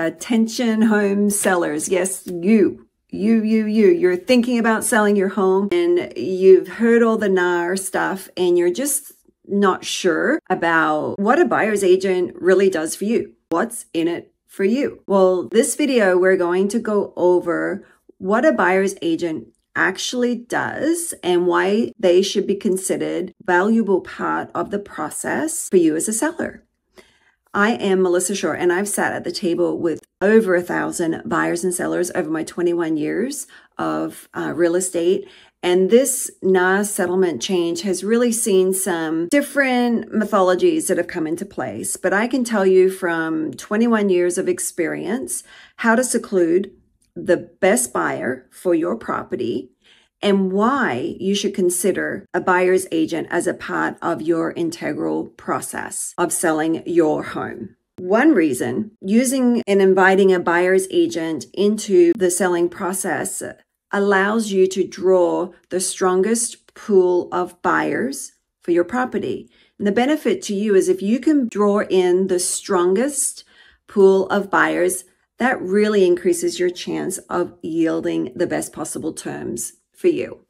Attention home sellers. Yes, you. You, you, you. You're thinking about selling your home and you've heard all the NAR stuff and you're just not sure about what a buyer's agent really does for you. What's in it for you? Well, this video, we're going to go over what a buyer's agent actually does and why they should be considered valuable part of the process for you as a seller. I am Melissa Shaw and I've sat at the table with over a thousand buyers and sellers over my 21 years of uh, real estate. And this NAR settlement change has really seen some different mythologies that have come into place. But I can tell you from 21 years of experience how to seclude the best buyer for your property and why you should consider a buyer's agent as a part of your integral process of selling your home. One reason using and inviting a buyer's agent into the selling process allows you to draw the strongest pool of buyers for your property. And the benefit to you is if you can draw in the strongest pool of buyers, that really increases your chance of yielding the best possible terms for you.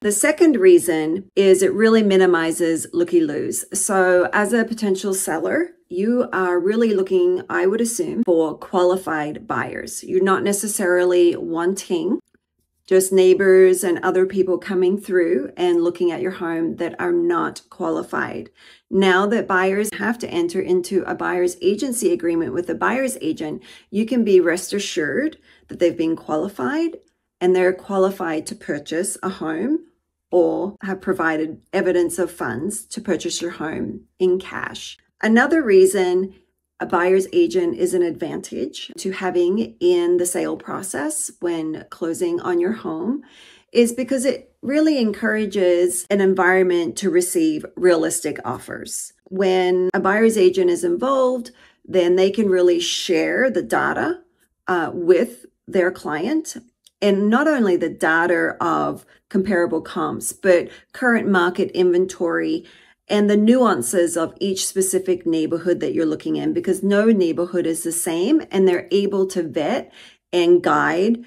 The second reason is it really minimizes looky loos. So, as a potential seller, you are really looking, I would assume, for qualified buyers. You're not necessarily wanting just neighbors and other people coming through and looking at your home that are not qualified. Now that buyers have to enter into a buyer's agency agreement with a buyer's agent, you can be rest assured that they've been qualified and they're qualified to purchase a home or have provided evidence of funds to purchase your home in cash. Another reason a buyer's agent is an advantage to having in the sale process when closing on your home is because it really encourages an environment to receive realistic offers. When a buyer's agent is involved, then they can really share the data uh, with their client and not only the data of comparable comps, but current market inventory and the nuances of each specific neighborhood that you're looking in because no neighborhood is the same and they're able to vet and guide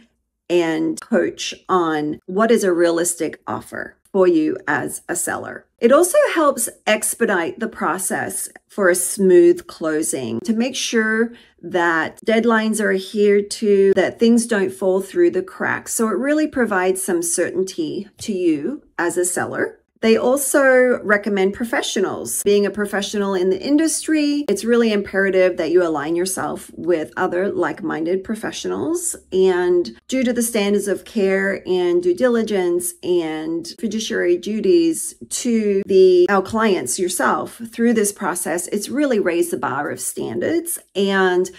and coach on what is a realistic offer for you as a seller. It also helps expedite the process for a smooth closing to make sure that deadlines are adhered to, that things don't fall through the cracks. So it really provides some certainty to you as a seller. They also recommend professionals. Being a professional in the industry, it's really imperative that you align yourself with other like minded professionals. And due to the standards of care and due diligence and fiduciary duties to the our clients yourself through this process, it's really raised the bar of standards. And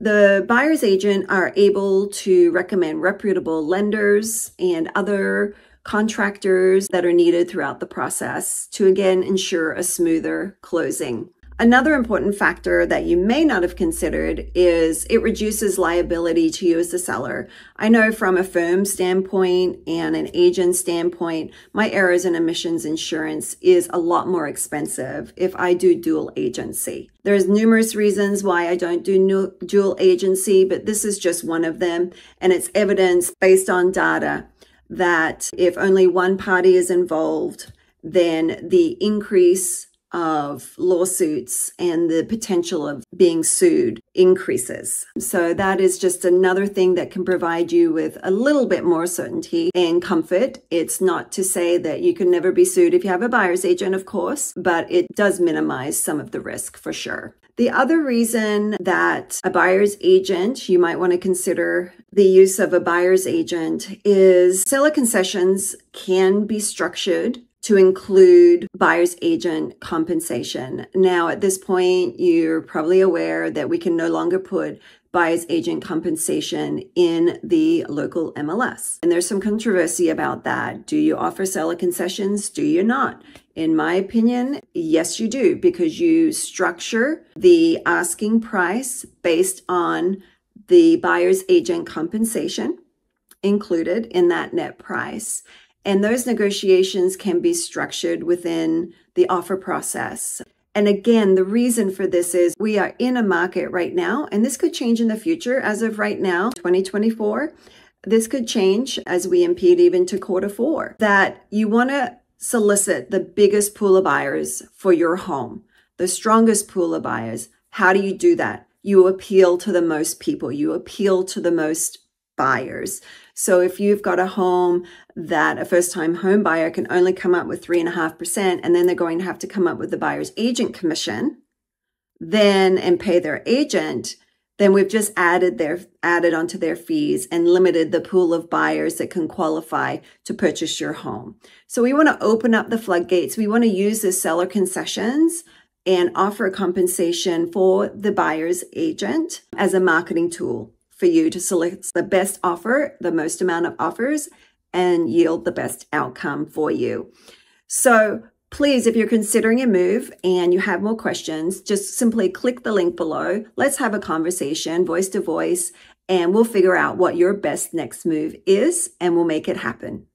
the buyer's agent are able to recommend reputable lenders and other contractors that are needed throughout the process to again ensure a smoother closing. Another important factor that you may not have considered is it reduces liability to you as the seller. I know from a firm standpoint and an agent standpoint, my errors and omissions insurance is a lot more expensive if I do dual agency. There's numerous reasons why I don't do dual agency, but this is just one of them. And it's evidence based on data that if only one party is involved, then the increase of lawsuits and the potential of being sued increases. So that is just another thing that can provide you with a little bit more certainty and comfort. It's not to say that you can never be sued if you have a buyer's agent, of course, but it does minimize some of the risk for sure. The other reason that a buyer's agent, you might want to consider the use of a buyer's agent, is seller concessions can be structured to include buyer's agent compensation. Now, at this point, you're probably aware that we can no longer put buyer's agent compensation in the local MLS. And there's some controversy about that. Do you offer seller concessions? Do you not? In my opinion, yes, you do, because you structure the asking price based on the buyer's agent compensation included in that net price. And those negotiations can be structured within the offer process. And again, the reason for this is we are in a market right now, and this could change in the future. As of right now, 2024, this could change as we impede even to quarter four, that you want to solicit the biggest pool of buyers for your home, the strongest pool of buyers. How do you do that? You appeal to the most people, you appeal to the most buyers. So if you've got a home that a first time home buyer can only come up with three and a half percent, and then they're going to have to come up with the buyer's agent commission, then and pay their agent, then we've just added their added onto their fees and limited the pool of buyers that can qualify to purchase your home. So we want to open up the floodgates. We want to use the seller concessions and offer compensation for the buyer's agent as a marketing tool for you to select the best offer, the most amount of offers, and yield the best outcome for you. So please, if you're considering a move and you have more questions, just simply click the link below. Let's have a conversation, voice to voice, and we'll figure out what your best next move is and we'll make it happen.